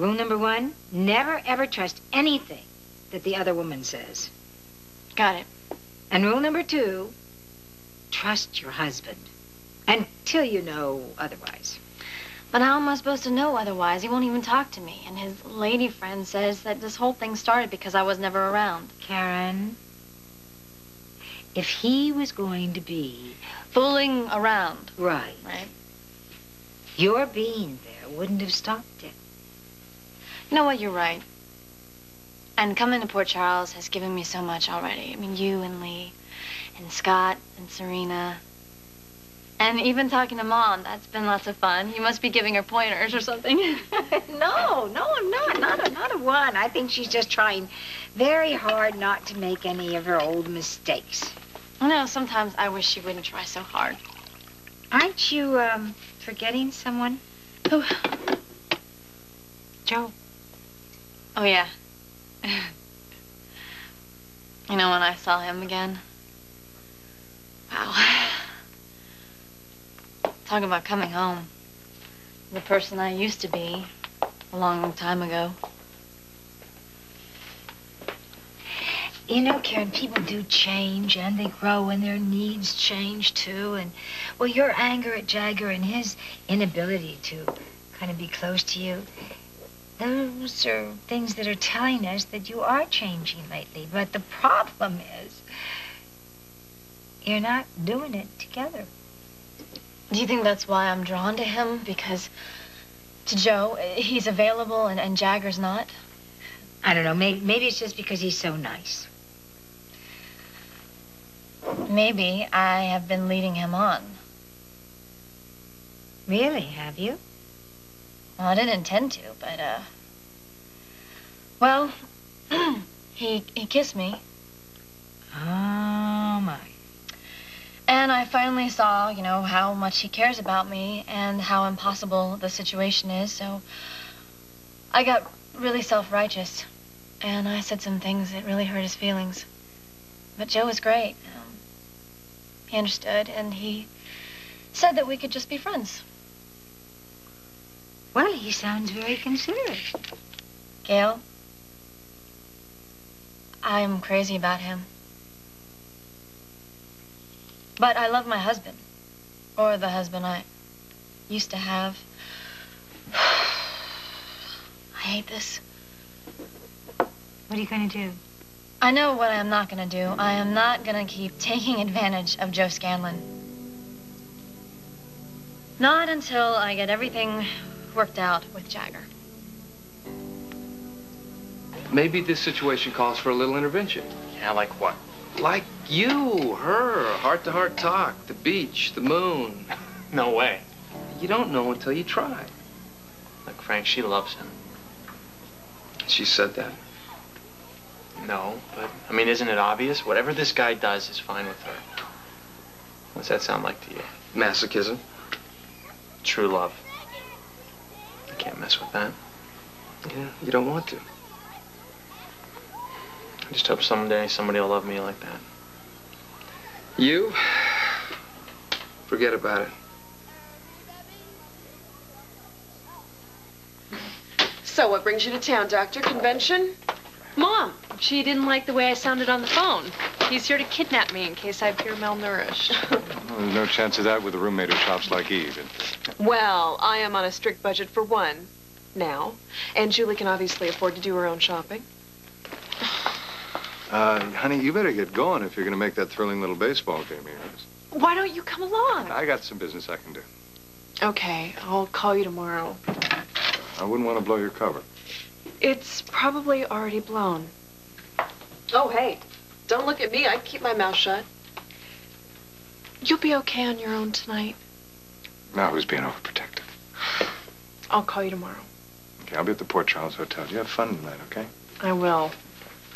Rule number one, never ever trust anything that the other woman says. Got it. And rule number two, trust your husband until you know otherwise. But how am I supposed to know otherwise? He won't even talk to me. And his lady friend says that this whole thing started because I was never around. Karen, if he was going to be Fooling around, right, right? your being there wouldn't have stopped it. You know what? You're right. And coming to Port Charles has given me so much already. I mean, you and Lee, and Scott and Serena. And even talking to Mom, that's been lots of fun. You must be giving her pointers or something. no, no, I'm not. Not a, not a one. I think she's just trying very hard not to make any of her old mistakes. I know, sometimes I wish she wouldn't try so hard. Aren't you, um, forgetting someone? Who? Joe. Oh, yeah. you know, when I saw him again. Wow. Talk about coming home. The person I used to be a long, long time ago. You know, Karen, people do change and they grow and their needs change too. And, well, your anger at Jagger and his inability to kind of be close to you, those are things that are telling us that you are changing lately. But the problem is, you're not doing it together. Do you think that's why I'm drawn to him? Because to Joe, he's available and, and Jagger's not? I don't know. Maybe, maybe it's just because he's so nice. Maybe I have been leading him on. Really, have you? Well, I didn't intend to, but, uh... Well, he, he kissed me. Oh, my. And I finally saw, you know, how much he cares about me and how impossible the situation is, so I got really self-righteous. And I said some things that really hurt his feelings. But Joe was great. Um, he understood, and he said that we could just be friends. Well, he sounds very considerate. Gail, I'm crazy about him. But I love my husband. Or the husband I used to have. I hate this. What are you going to do? I know what I'm not going to do. I am not going to keep taking advantage of Joe Scanlon. Not until I get everything worked out with Jagger. Maybe this situation calls for a little intervention. Yeah, like what? Like you, her, heart-to-heart talk, the beach, the moon. No way. You don't know until you try. Look, Frank, she loves him. She said that. No, but, I mean, isn't it obvious? Whatever this guy does is fine with her. What's that sound like to you? Masochism. True love. You can't mess with that. Yeah, you don't want to. I just hope someday somebody will love me like that. You? Forget about it. So what brings you to town, Doctor? Convention? Mom, she didn't like the way I sounded on the phone. He's here to kidnap me in case I appear malnourished. Well, there's no chance of that with a roommate who shops like Eve. Well, I am on a strict budget for one now. And Julie can obviously afford to do her own shopping. Uh, honey, you better get going if you're going to make that thrilling little baseball game of yours. Why don't you come along? I got some business I can do. Okay, I'll call you tomorrow. I wouldn't want to blow your cover. It's probably already blown. Oh, hey, don't look at me. I keep my mouth shut. You'll be okay on your own tonight. Now who's being overprotective? I'll call you tomorrow. Okay, I'll be at the Port Charles Hotel. You have fun tonight, okay? I will.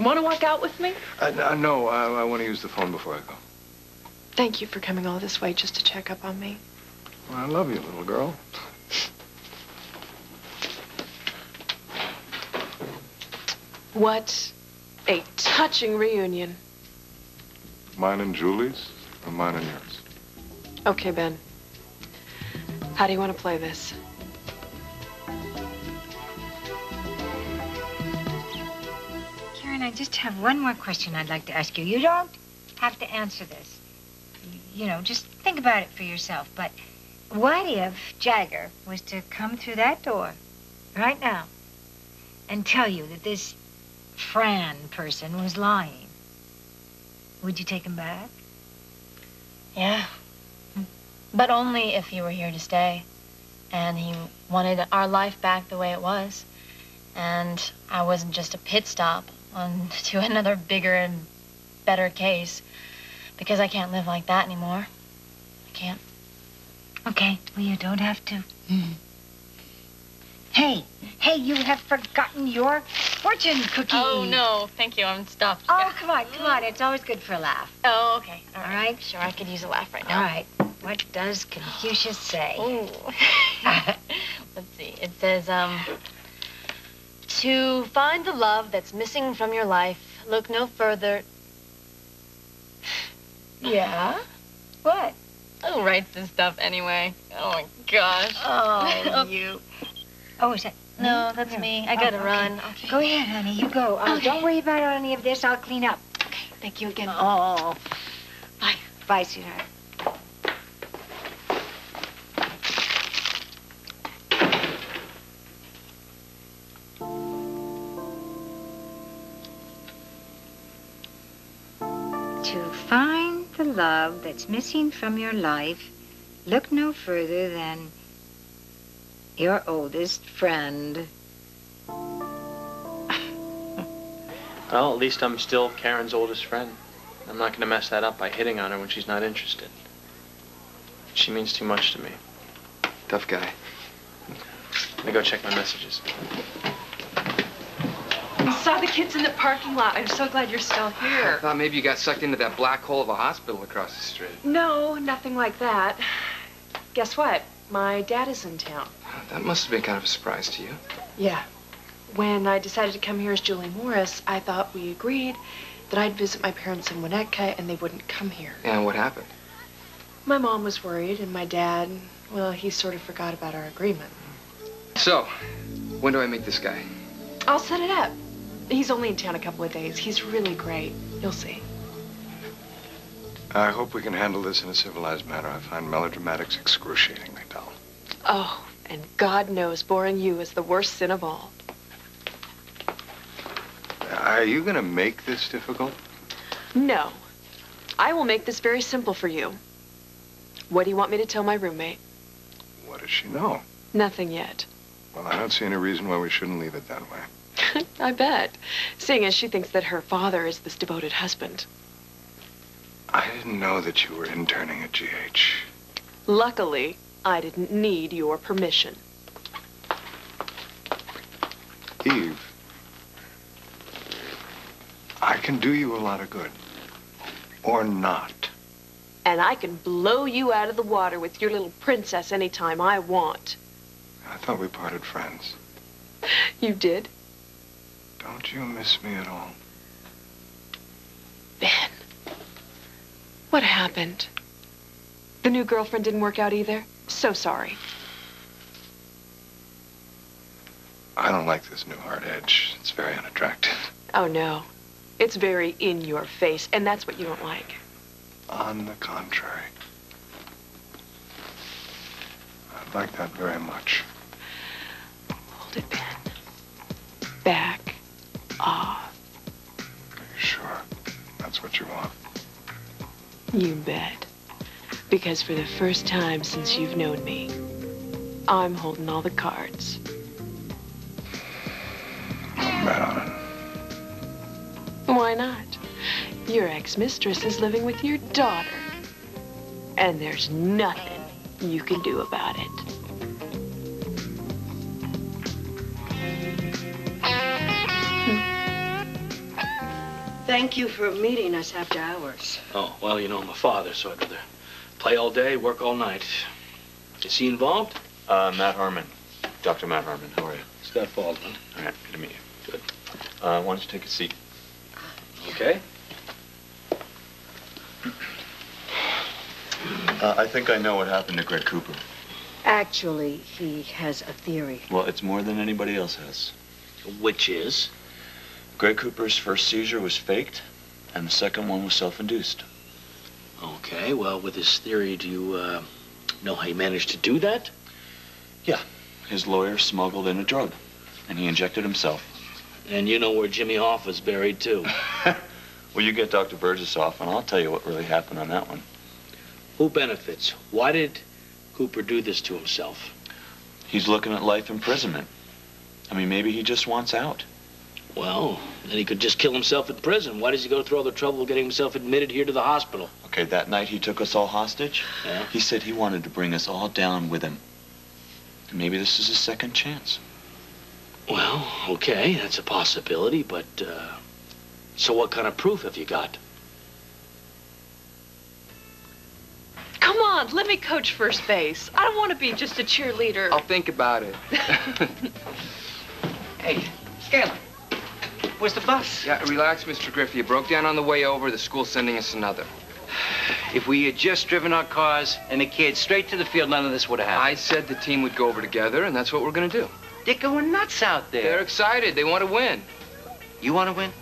Want to walk out with me? Uh, uh, no, I, I want to use the phone before I go. Thank you for coming all this way just to check up on me. Well, I love you, little girl. What a touching reunion. Mine and Julie's, or mine and yours? Okay, Ben. How do you want to play this? Karen, I just have one more question I'd like to ask you. You don't have to answer this. You know, just think about it for yourself. But what if Jagger was to come through that door right now and tell you that this Fran person was lying? Would you take him back? Yeah. But only if you were here to stay. And he wanted our life back the way it was. And I wasn't just a pit stop on to another bigger and better case. Because I can't live like that anymore. I can't. Okay, well, you don't have to. Mm-hmm. Hey, hey, you have forgotten your fortune cookie. Oh, no. Thank you. I'm stopped. Oh, come on, come on. It's always good for a laugh. Oh, okay. All All right. right? Sure, I could use a laugh right now. All right. What does Confucius say? Ooh. Let's see. It says, um, to find the love that's missing from your life, look no further. Yeah? What? Who writes this stuff anyway? Oh my gosh. Oh, you. Oh, is that? No, that's me. I gotta Oh, okay. run. Go ahead, honey. You go. Uh, Okay. Don't worry about any of this. I'll clean up. Okay, thank you again. Oh. Bye. Bye, sweetheart. To find the love that's missing from your life, look no further than your oldest friend. Well, at least I'm still Karen's oldest friend. I'm not going to mess that up by hitting on her when she's not interested. She means too much to me. Tough guy. Let me go check my messages. I saw the kids in the parking lot. I'm so glad you're still I here. thought maybe you got sucked into that black hole of a hospital across the street. No, nothing like that. Guess what? My dad is in town. That must have been kind of a surprise to you. Yeah. When I decided to come here as Julie Morris, I thought we agreed that I'd visit my parents in Winnetka and they wouldn't come here. And what happened? My mom was worried, and my dad, well, he sort of forgot about our agreement. So, when do I meet this guy? I'll set it up. He's only in town a couple of days. He's really great. You'll see. I hope we can handle this in a civilized manner. I find melodramatics excruciatingly dull. Oh, and God knows boring you is the worst sin of all. Are you going to make this difficult? No. I will make this very simple for you. What do you want me to tell my roommate? What does she know? Nothing yet. Well, I don't see any reason why we shouldn't leave it that way. I bet. Seeing as she thinks that her father is this devoted husband. I didn't know that you were interning at GH. Luckily, I didn't need your permission. Eve, I can do you a lot of good. Or not. And I can blow you out of the water with your little princess anytime I want. I thought we parted friends. You did? Don't you miss me at all? Ben. What happened? The new girlfriend didn't work out either? So sorry. I don't like this new hard edge. It's very unattractive. Oh, no. It's very in your face, and that's what you don't like. On the contrary. I like that very much. Hold it, Ben. Back off. Are you sure? That's what you want. You bet. Because for the first time since you've known me, I'm holding all the cards. I'll bet on it. Why not? Your ex-mistress is living with your daughter. And there's nothing you can do about it. Thank you for meeting us after hours. Oh, well, you know, I'm a father, so I'd rather play all day, work all night. Is he involved? Uh, Matt Harmon. Dr. Matt Harmon, how are you? Scott Baldwin. All right, good to meet you. Good. Uh, why don't you take a seat? Okay. Uh, I think I know what happened to Greg Cooper. Actually, he has a theory. Well, it's more than anybody else has. Which is? Greg Cooper's first seizure was faked, and the second one was self-induced. Okay, well, with his theory, do you uh, know how he managed to do that? Yeah, his lawyer smuggled in a drug, and he injected himself. And you know where Jimmy Hoff Hoffa's buried, too. Well, you get Dr. Burgess off, and I'll tell you what really happened on that one. Who benefits? Why did Cooper do this to himself? He's looking at life imprisonment. I mean, maybe he just wants out. Well, then he could just kill himself in prison. Why does he go through all the trouble of getting himself admitted here to the hospital? Okay, that night he took us all hostage. Yeah? He said he wanted to bring us all down with him. Maybe this is his second chance. Well, okay, that's a possibility, but, uh, so what kind of proof have you got? Come on, let me coach first base. I don't want to be just a cheerleader. I'll think about it. Hey, Scanlon, where's the bus? Yeah, relax, Mr. Griffey. You broke down on the way over. The school's sending us another. If we had just driven our cars and the kids straight to the field, none of this would have happened. I said the team would go over together, and that's what we're gonna do. They're going nuts out there. They're excited. They want to win. You want to win?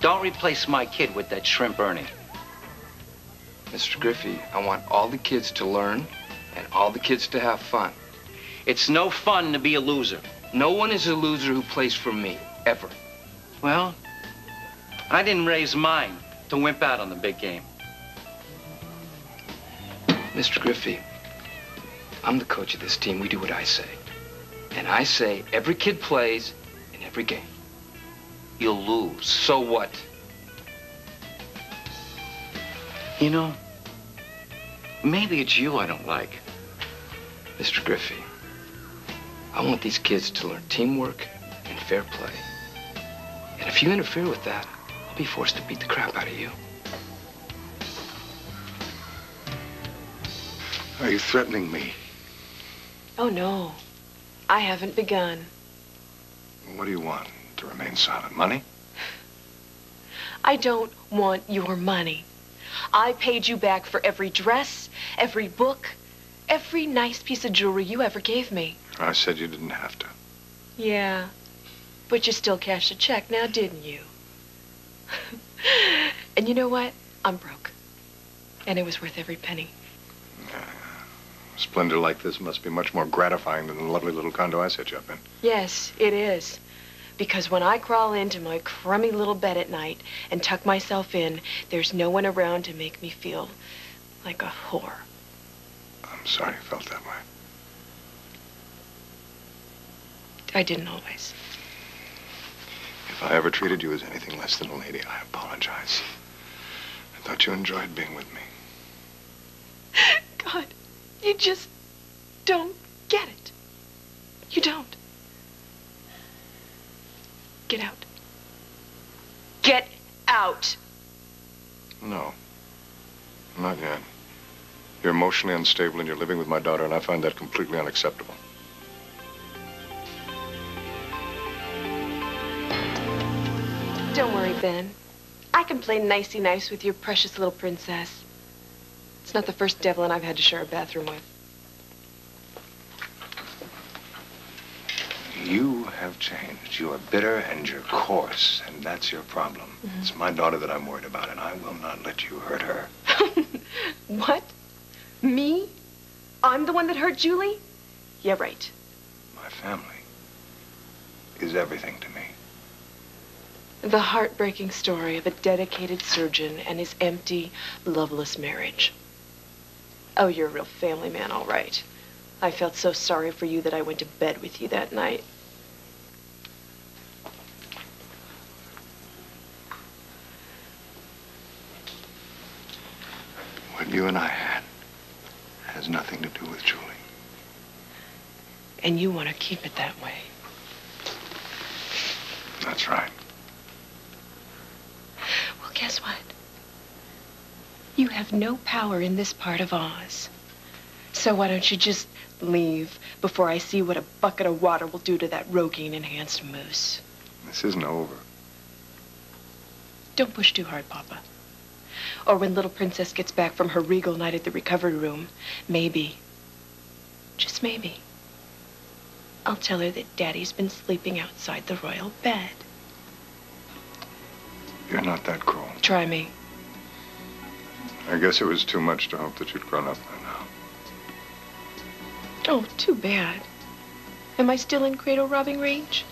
Don't replace my kid with that shrimp Ernie. Mr. Griffey, I want all the kids to learn and all the kids to have fun. It's no fun to be a loser. No one is a loser who plays for me, ever. Well, I didn't raise mine to wimp out on the big game. Mr. Griffey, I'm the coach of this team. We do what I say. And I say every kid plays in every game. You'll lose. So what? You know, maybe it's you I don't like. Mr. Griffey, I want these kids to learn teamwork and fair play. And if you interfere with that, I'll be forced to beat the crap out of you. Are you threatening me? Oh, no. I haven't begun. What do you want? To remain silent? Money? I don't want your money. I paid you back for every dress, every book, every nice piece of jewelry you ever gave me. I said you didn't have to. Yeah, but you still cashed a check now, didn't you? and you know what? I'm broke. And it was worth every penny. Splendor like this must be much more gratifying than the lovely little condo I set you up in. Yes, it is. Because when I crawl into my crummy little bed at night and tuck myself in, there's no one around to make me feel like a whore. I'm sorry you felt that way. I didn't always. If I ever treated you as anything less than a lady, I apologize. I thought you enjoyed being with me. You just don't get it. You don't. Get out. Get out. No. Not yet. You're emotionally unstable and you're living with my daughter, and I find that completely unacceptable. Don't worry, Ben. I can play nicey nice with your precious little princess. It's not the first Devlin I've had to share a bathroom with. You have changed. You are bitter and you're coarse, and that's your problem. Mm-hmm. It's my daughter that I'm worried about, and I will not let you hurt her. What? Me? I'm the one that hurt Julie? Yeah, right. My family is everything to me. The heartbreaking story of a dedicated surgeon and his empty, loveless marriage. Oh, you're a real family man, all right. I felt so sorry for you that I went to bed with you that night. What you and I had has nothing to do with Julie. And you want to keep it that way. That's right. Well, guess what? You have no power in this part of Oz. So why don't you just leave before I see what a bucket of water will do to that Rogaine-enhanced mousse? This isn't over. Don't push too hard, Papa. Or when little princess gets back from her regal night at the recovery room, maybe, just maybe, I'll tell her that Daddy's been sleeping outside the royal bed. You're not that cruel. Try me. I guess it was too much to hope that you'd grown up by now. Oh, too bad. Am I still in cradle robbing range?